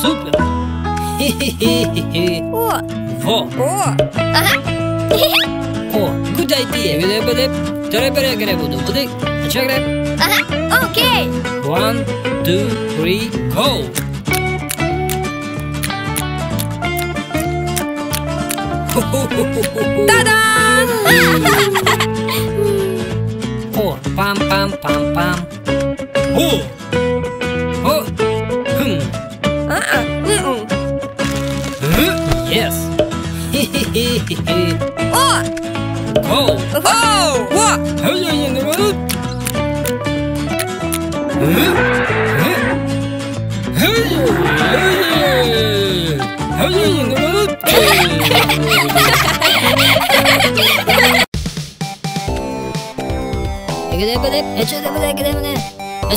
Super! oh. Wow! Oh. oh, good idea! Telepere gre budu budik. Çekre. Okay. One, two, three, go. Ta-da! Pam pam pam pam. Oh. Oh. Hmm. Uh uh-uh. uh. Mm -mm. Huh? Yes. oh. Oh. oh. What? How you in the world? Huh? Huh? How you? How you? How you in the world? ぐでぐでえちゅでむでぐでむね。え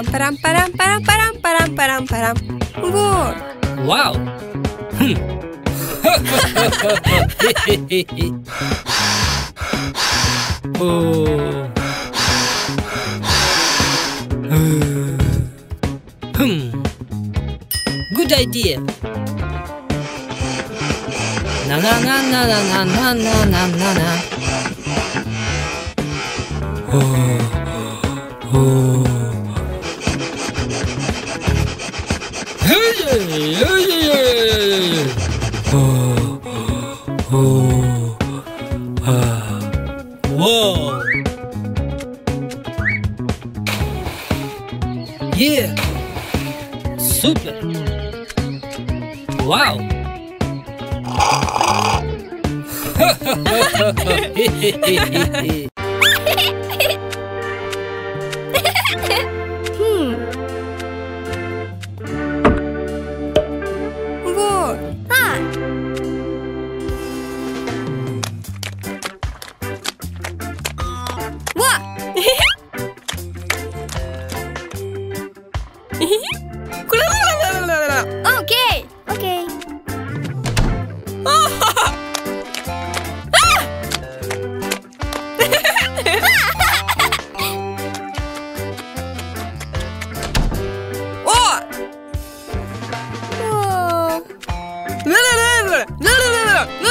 Пам парам парам парам парам парам парам парам. Вот. Wow. Hmm. oh. Hmm. Good idea. Na na na na na na na na na na na. Oh. Oh. Whoa! Yeah! Супер! Вау! Ха-ха-ха! ルるルる。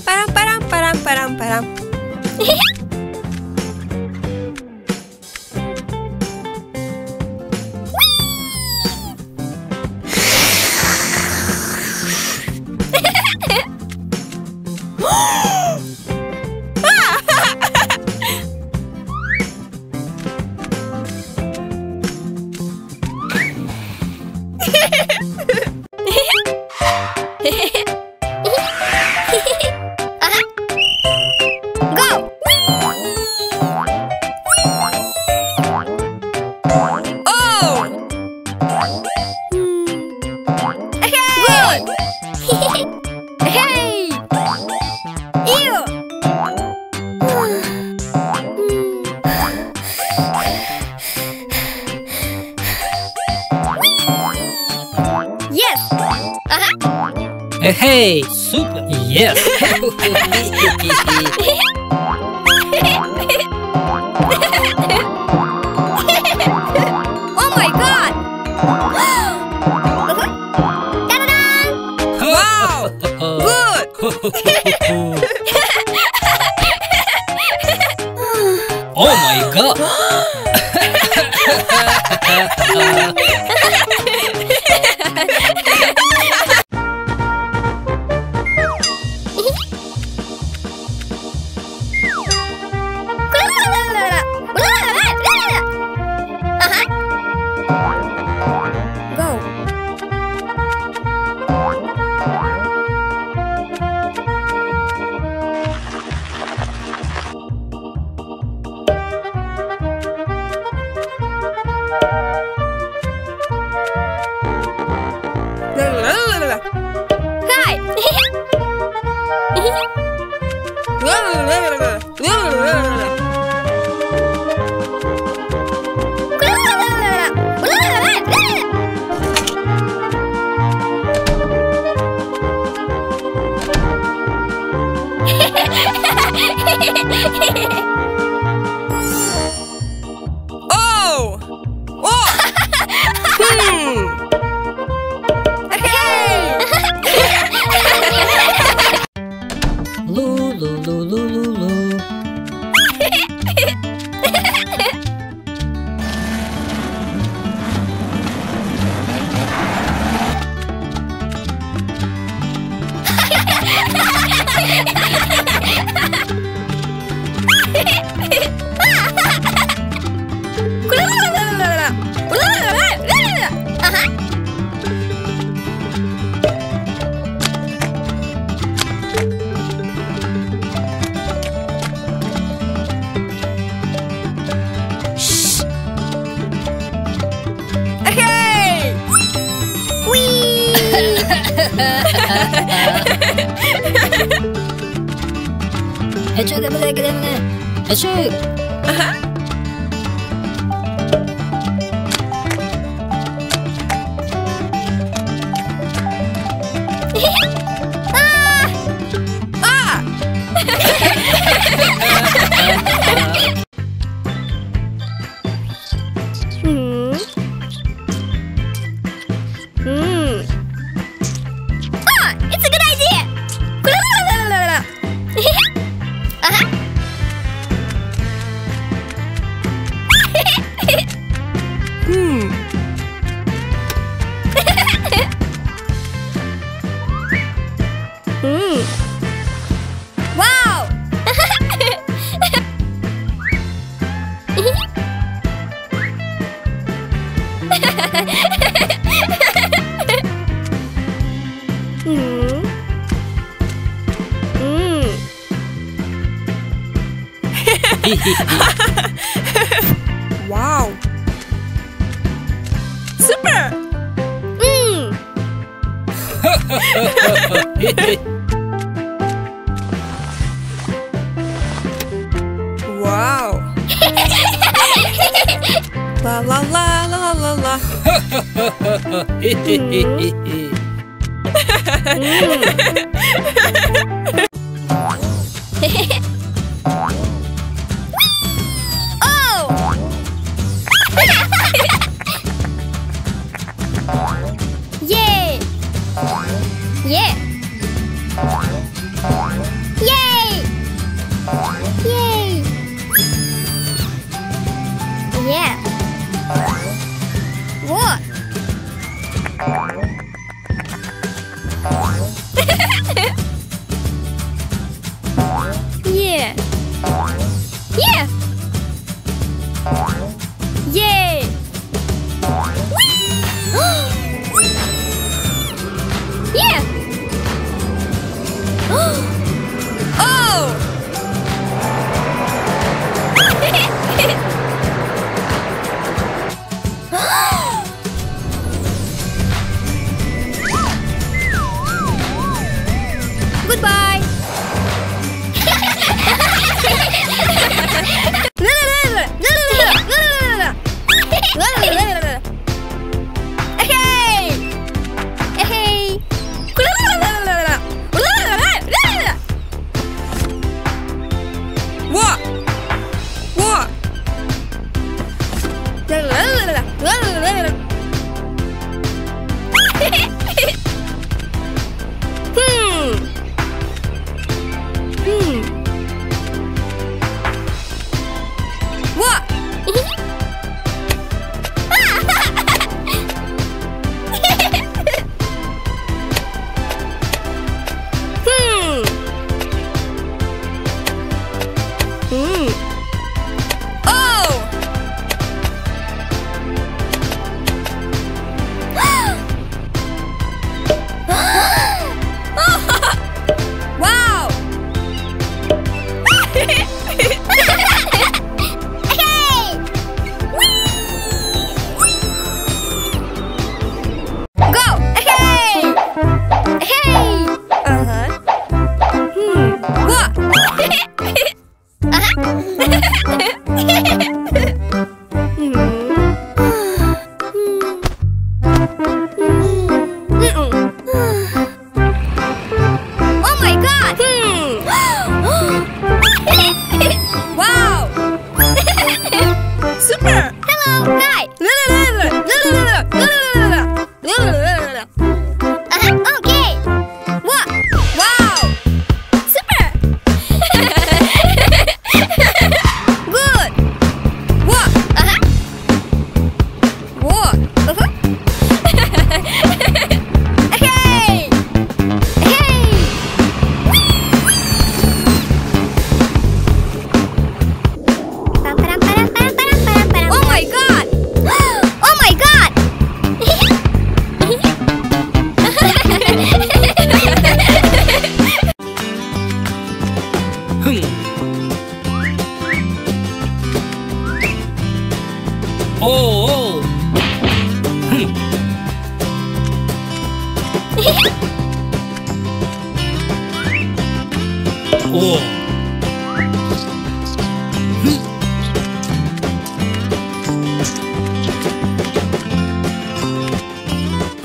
Param, param, param, param, param, Hey, super. Yes. La la la la la la. Oh. go.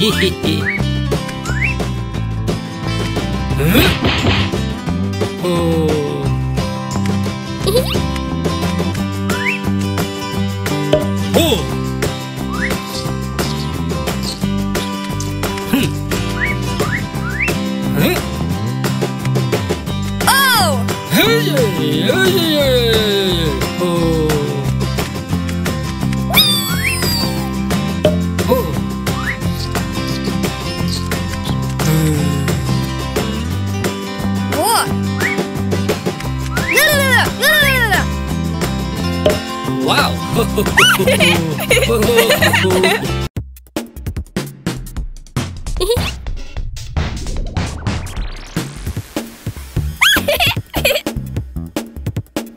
Hehehe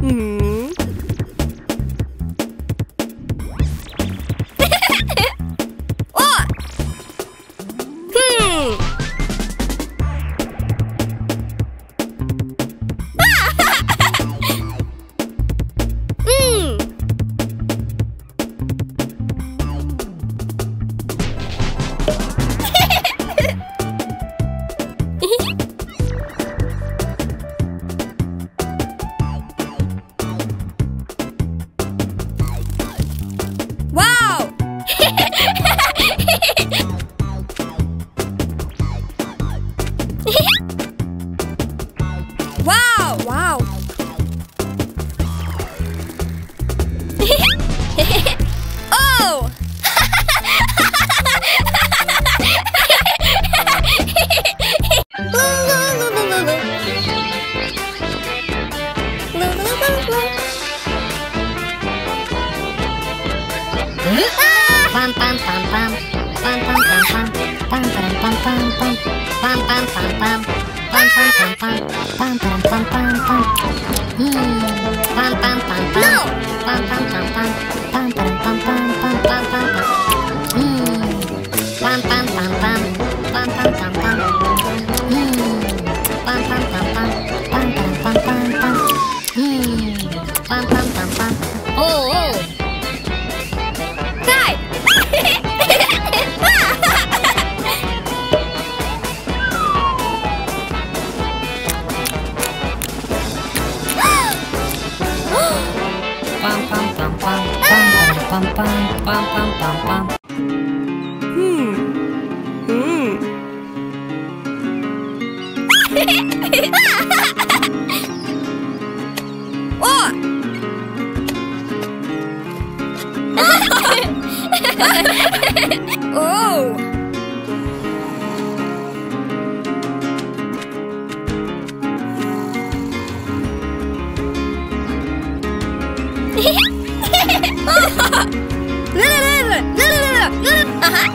Mm. No. О! Оу! Ага.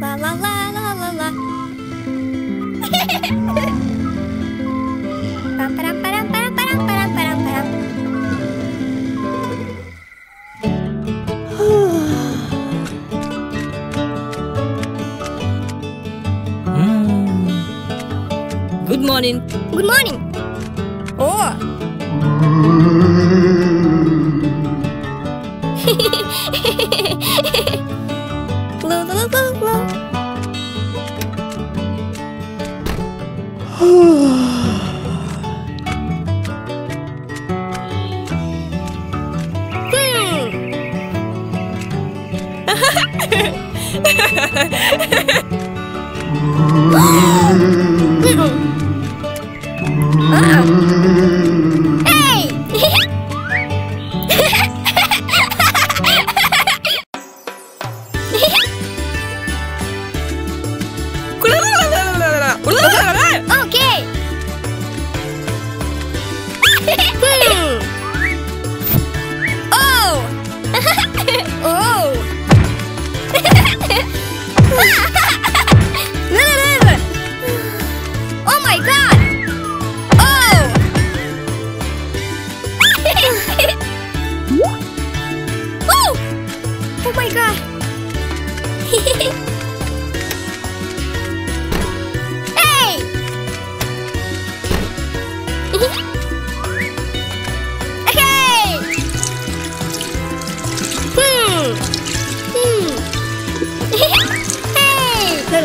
la la la la la la. Hmm. Good morning. Good morning. 으아!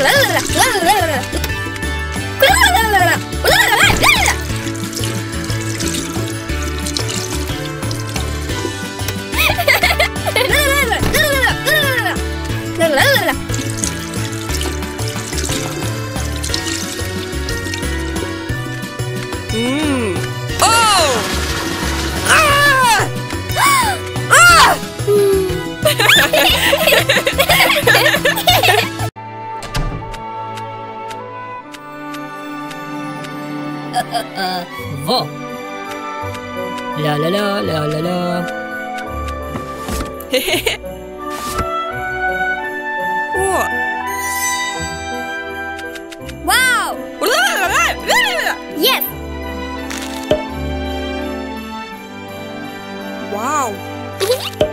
Oh! ¡Ah! ¡Ah! ¡Ah! à, vô. La la la la la la wow. Yes. Wow.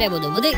කරැබුදු බුදේ